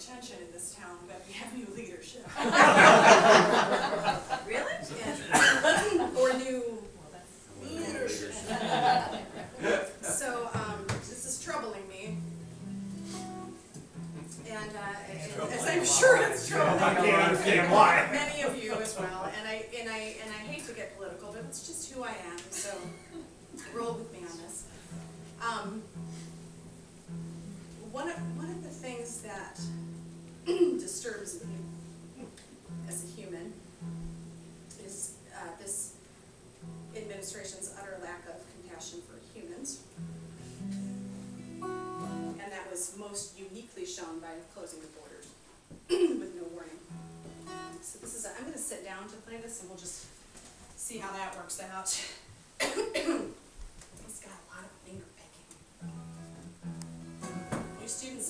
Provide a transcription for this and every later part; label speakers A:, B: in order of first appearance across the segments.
A: attention in this town, but we have new leadership.
B: Really?
A: And- Or new leadership. So, um, this is troubling me. And, uh, as I'm sure it's troubling.
C: I can't why.
A: Many of you as well, and I, and I, and I hate to get political, but it's just who I am, so roll with me on this. Um, one of, one of the things that disturbs me as a human is, uh, this administration's utter lack of compassion for humans. And that was most uniquely shown by closing the borders with no warning. So this is, I'm gonna sit down to play this and we'll just see how that works out. It's got a lot of finger picking. You students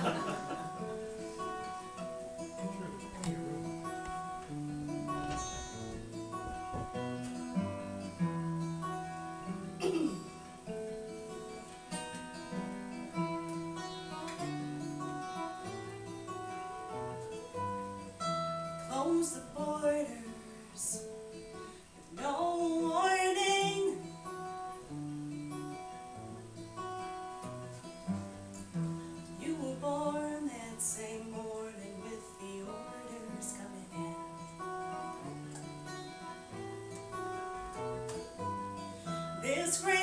A: This great